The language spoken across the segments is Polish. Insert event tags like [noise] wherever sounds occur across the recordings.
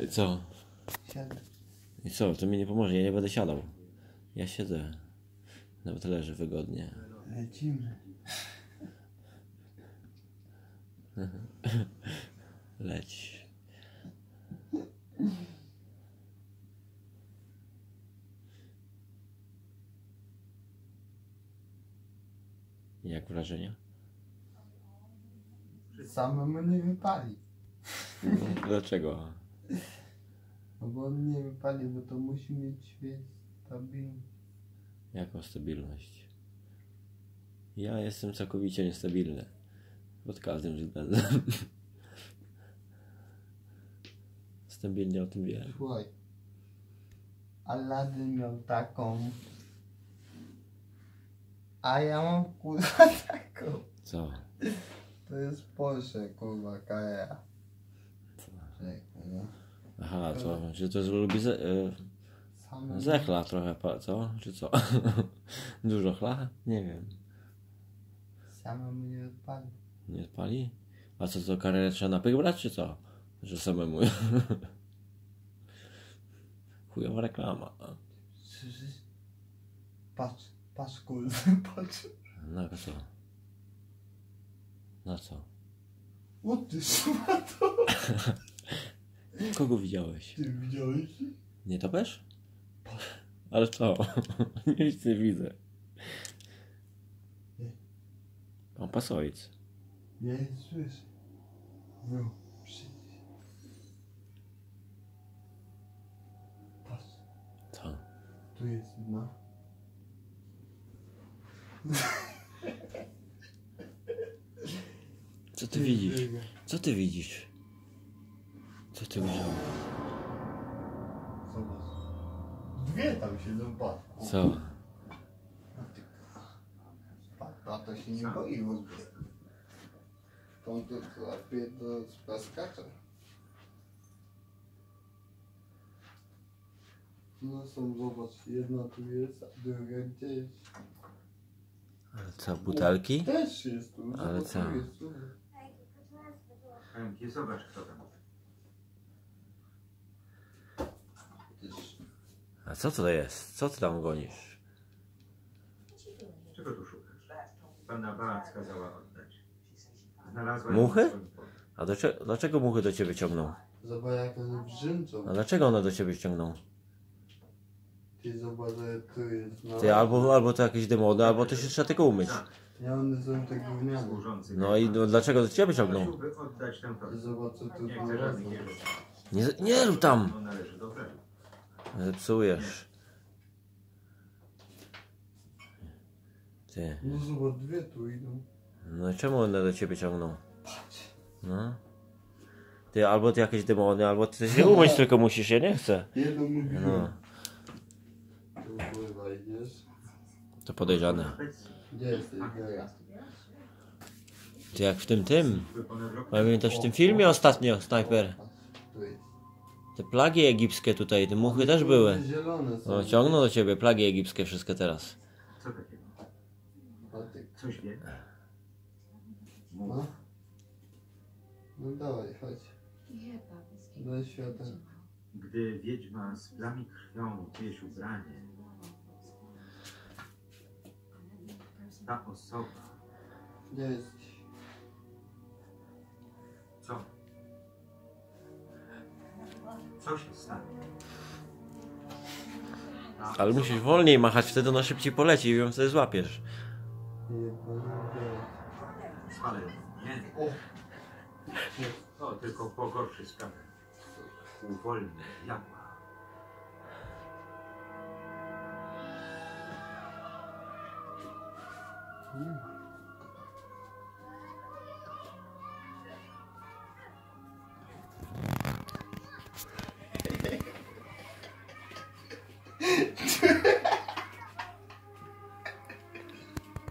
I co? Siadaj. I co? To mi nie pomoże, ja nie będę siadał. Ja siedzę. Nawet leżę wygodnie. Lecimy. [laughs] Leć. Jak wrażenia? Samemu nie wypali. [laughs] Dlaczego? [laughs] No bo on nie wypali, bo to musi mieć stabilny. Jaką stabilność? Ja jestem całkowicie niestabilny. Pod każdym względem. [laughs] Stabilnie o tym wiem. Słuchaj. Aladdin miał taką. A ja mam kurwa [laughs] taką. Co? To jest Porsche, kurwa, Carrera. Czekaj, no. Aha, co? Czy to lubi ze, y, Same zechla trochę, co? Czy co? [laughs] Dużo chla? Nie wiem. Samemu nie wypali. Nie spali? A co, to karierę trzeba na pyk brać, czy co? Że samemu. [laughs] Chujowa reklama. Patrz, patrz kurwa, [laughs] patrz. Na co? Na co? O ty szmato. Kogo widziałeś? Ty widziałeś? Nie topesz? Ale co? [laughs] Nic nie widzę. Pan pasowic. Nie słyszę. No, przyjdź. Patrz, Co? tu jest no. Co ty widzisz? Co ty widzisz? Co ty? Zobacz. Dwie tam siedzą, patrz. Co? A to się nie boi w ogóle. Tą to łapie do spaskacza. No są, zobacz, jedna tu jest, a druga gdzieś. Ale co, butelki? Też jest tu, Ale co? jest, tu. Emki, zobacz kto tam. Też. A co to jest? Co ty tam gonisz? Czego tu szukasz? Panna Baat kazała oddać. Znalazła Muchy? A do cze- dlaczego muchy do ciebie ciągną? Zobacz jak one brzęczą. A dlaczego one do ciebie ciągną? Ty zobacz, że tu jest. No. Ty albo, albo to jakieś demony, albo to się trzeba tylko umyć. Tak, Nie, one są tak gówniane. służący. No i no, dlaczego do ciebie ciągną? Prosiłby oddać tę torbę. Zobacz co tu Nie chcę żadnych. Nie, nie rób tam! On należy do. Zepsujesz. Ty. No zobacz, dwie tu idą. No i czemu one do ciebie ciągną? No. Ty albo ty jakieś demony, albo ty się [laughs] umyć tylko musisz, ja nie chcę. Jedną mówiłem. No. Tu pływa idziesz. To podejrzane. Gdzie jesteś, Gera? Ty jak w tym tym. Pamiętasz w tym filmie ostatnio, snajper? Tu jest. Te plagi egipskie tutaj, te muchy też były. Zielone są. No ciągną do ciebie plagi egipskie wszystkie teraz. Co takiego? Coś wie? No. No dawaj, chodź. Do świata. Gdy wiedźma z plami krwią czyjeś ubranie, ta osoba, Gdzie jesteś? co? Co się stanie? Ta Ale musisz wolniej machać, wtedy ona szybciej poleci i ją wtedy złapiesz. Spalę. Nie, O! to tylko pogorszy sprawę. Uwolnię diabła.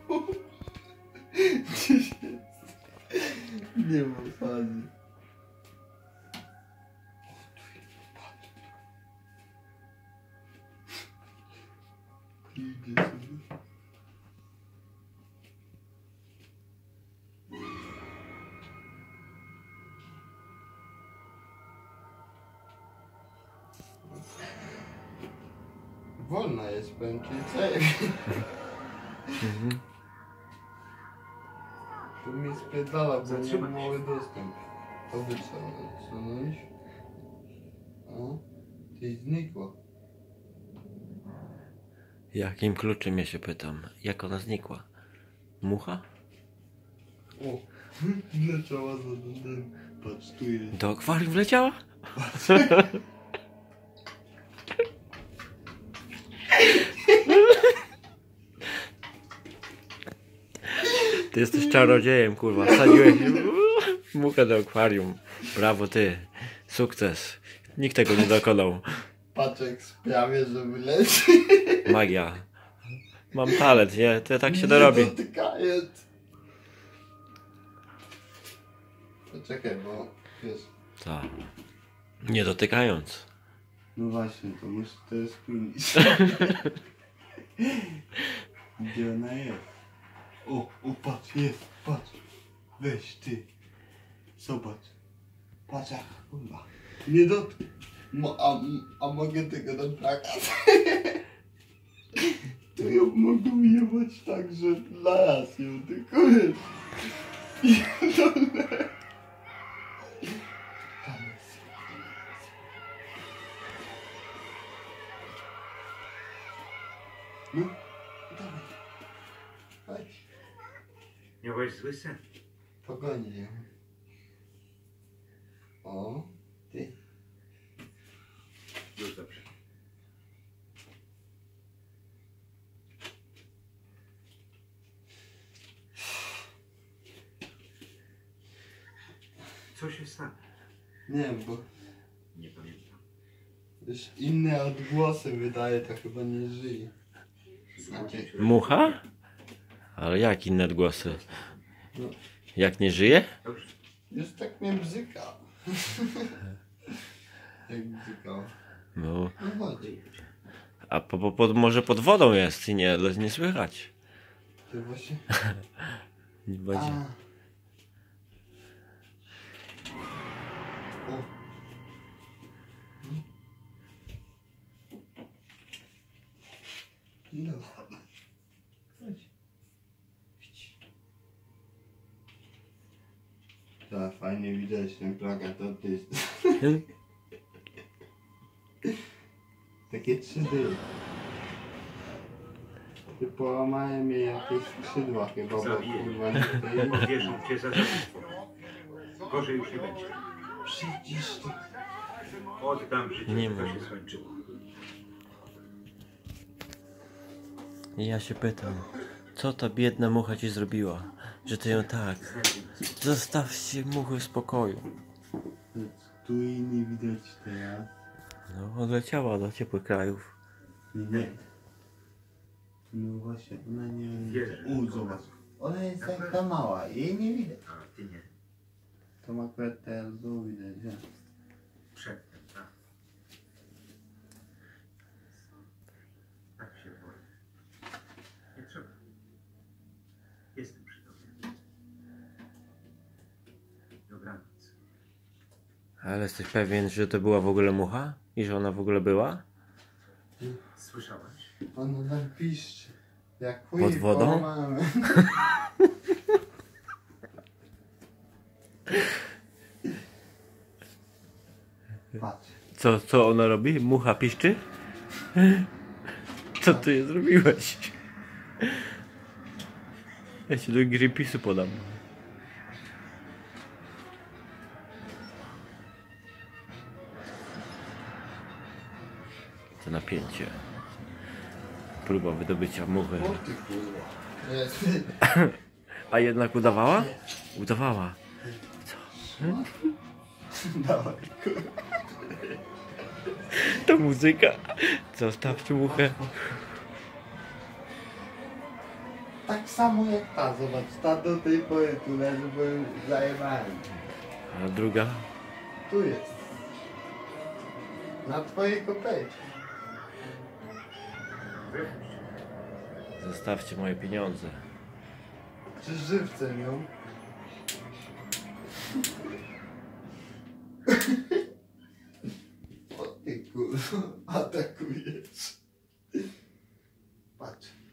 [laughs] Nie mam fazy. Wolna jest. [laughs] [laughs] Mhm. To mi spierdala, bo Zatrzymaj mam mały dostęp. To by trzeba odsunąć. O, ty znikła. Jakim kluczem ja się pytam? Jak ona znikła? Mucha? O, [laughs] leciała za ten, patrz, tu jest. Do akwarium wleciała? [laughs] Ty jesteś czarodziejem, kurwa. Wsadziłeś muchę do akwarium. Brawo ty. Sukces. Nikt tego nie dokonał. Paczek sprawie, żeby leci. Magia. Mam talent, nie? To tak się Nie dorobi. dotykając. Poczekaj, bo wiesz. Tak. Nie dotykając. No właśnie, to muszę to spełnić. [laughs] Gdzie ona jest? O, o, patrz, jest, patrz. Weź ty. Zobacz. Patrz jak, kurwa. Nie dot... Mo, a, a mogę tego na plakat? [laughs] To ją mogę jebać tak, że dla raz ją tylko wiesz. [laughs] Pierdolę. [laughs] No, dawaj. Chodź. Miałeś zły sen. Pogoni ją. O, ty. Już dobrze. Co się stało? Nie wiem, bo Nie pamiętam. już inne odgłosy wydaje, to chyba nie żyje. Zbudzić Mucha? Ale jak inne odgłosy? No, Jak nie żyje? Już tak mnie bzyka. [laughs] Jak bzykał. No. No. A po, po, może pod wodą jest i nie, nie słychać. Ty właśnie. [laughs] Nie będzie. No. Tak, fajnie widać ten plakat od Takie 3D. Ty połamałem jej jakieś skrzydła chyba, bo kurwa nie cię za zabójstwo. Gorzej już nie będzie. Przyjdziesz tu. Oddam życie, Nie to się skończyło. I ja się pytam, co ta biedna mucha ci zrobiła? Że ty ją tak. Zostawcie muchy w spokoju. Tu jej nie widać teraz. No, odleciała do ciepłych krajów. Nie. No właśnie, ona nie... U, zobacz. Ona jest jak ta mała, jej nie widać. A ty nie. To ma akurat teraz było widać, nie? Przedtem, tak. Tak się boję. Nie trzeba. Jestem przy tobie. Dobranoc. Ale jesteś pewien, że to była w ogóle mucha? I że ona w ogóle była? Słyszałaś? Ona piszczy. Jak chuj Pod wodą? [laughs] Patrz. Co, co ona robi? Mucha piszczy? Co ty zrobiłeś? Ja się do Greenpeace'u podam. To napięcie. Próba wydobycia muchy. [laughs] A jednak udawała? Udawała. Dawaj, kurwa. To muzyka. Zostawcie muchę. Tak samo jak ta, zobacz, ta do tej pory tu leży, bo ją zajebałem. A druga? Tu jest. Na twojej kopejcie. Zostawcie moje pieniądze. Czy żywcem ją? O ty kurwa, atakujesz.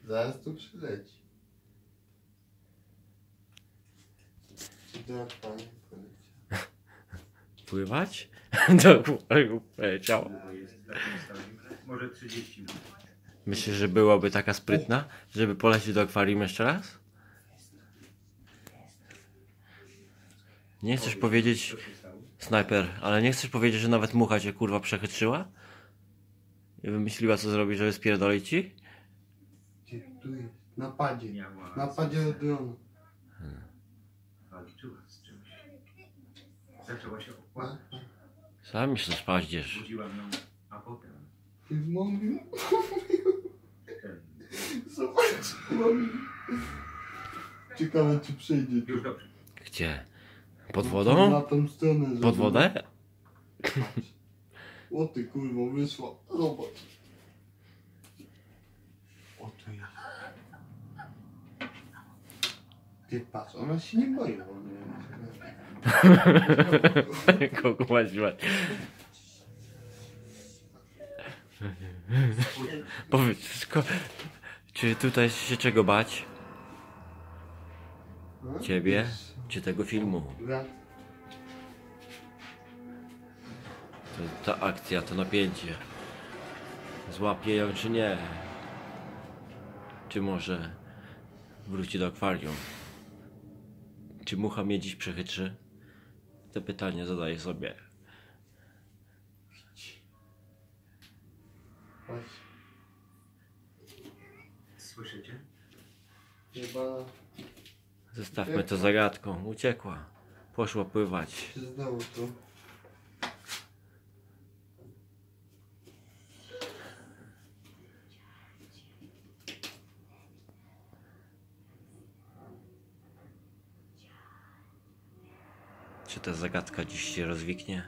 Zaraz tu przyleci. Czy do akwarium poleciał? Pływać? Do akwarium poleciał. Długo jest w takim stanie? Może 30 minut. Myślisz, że byłaby taka sprytna, żeby polecieć do akwarium jeszcze raz? Nie chcesz powiedzieć, snajper, ale nie chcesz powiedzieć, że nawet mucha cię kurwa przechytrzyła? I wymyśliła co zrobić, żeby spierdolić ci? Gdzie tu jest? Na padzie. Miała Na padzie od dronu. walczyła z czymś. Zaczęła się opłakać. Sami się spaździesz. Budziłam ją, a potem Ty? [laughs] Zobacz, mówił. Ciekawe czy przejdzie. Już dobrze. Gdzie? Pod Na wodą? tą stronę. żeby- Pod wodę? O ty kurwa, wyszła. Zobacz. O to ja. Ty patrz, ona się nie boi. bo nie- Kogo masz śmiać? Powiedz, sko- czy tutaj się czego bać? No, Ciebie? Czy tego filmu? To, ta akcja, to napięcie. Złapie ją czy nie? Czy może wróci do akwarium? Czy mucha mnie dziś przechytrzy? Te pytania zadaję sobie. Patrz. Słyszycie? Chyba Zostawmy to zagadką. Uciekła. Poszła pływać. się zdało to. Czy ta zagadka dziś się rozwiknie?